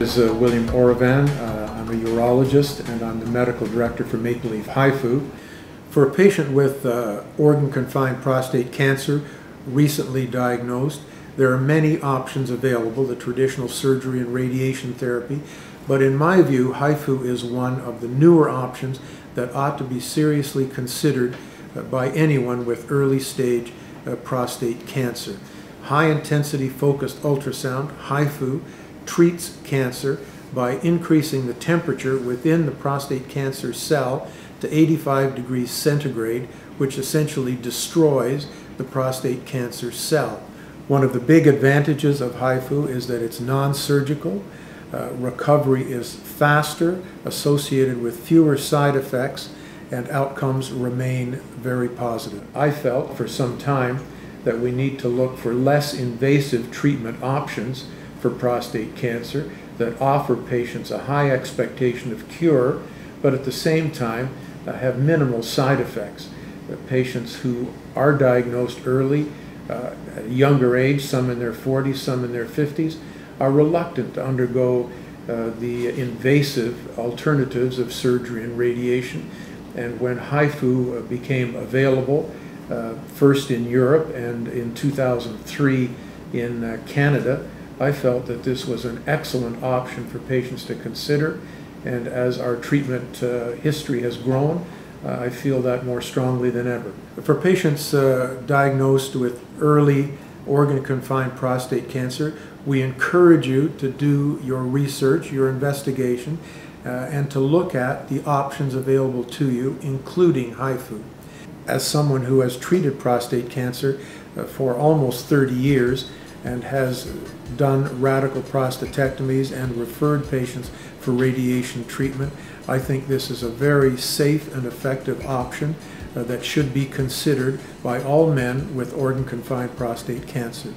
is uh, William Orovan. Uh, I'm a urologist and I'm the medical director for Maple Leaf HIFU. For a patient with uh, organ confined prostate cancer, recently diagnosed, there are many options available, the traditional surgery and radiation therapy, but in my view, HIFU is one of the newer options that ought to be seriously considered uh, by anyone with early stage uh, prostate cancer. High intensity focused ultrasound, HIFU, treats cancer by increasing the temperature within the prostate cancer cell to 85 degrees centigrade, which essentially destroys the prostate cancer cell. One of the big advantages of HIFU is that it's non-surgical. Uh, recovery is faster, associated with fewer side effects, and outcomes remain very positive. I felt for some time that we need to look for less invasive treatment options for prostate cancer that offer patients a high expectation of cure, but at the same time uh, have minimal side effects. The patients who are diagnosed early, uh, at a younger age, some in their 40s, some in their 50s, are reluctant to undergo uh, the invasive alternatives of surgery and radiation. And when HIFU uh, became available, uh, first in Europe and in 2003 in uh, Canada, I felt that this was an excellent option for patients to consider. And as our treatment uh, history has grown, uh, I feel that more strongly than ever. For patients uh, diagnosed with early organ confined prostate cancer, we encourage you to do your research, your investigation, uh, and to look at the options available to you, including HIFU. As someone who has treated prostate cancer uh, for almost 30 years, and has done radical prostatectomies and referred patients for radiation treatment. I think this is a very safe and effective option uh, that should be considered by all men with organ confined prostate cancer.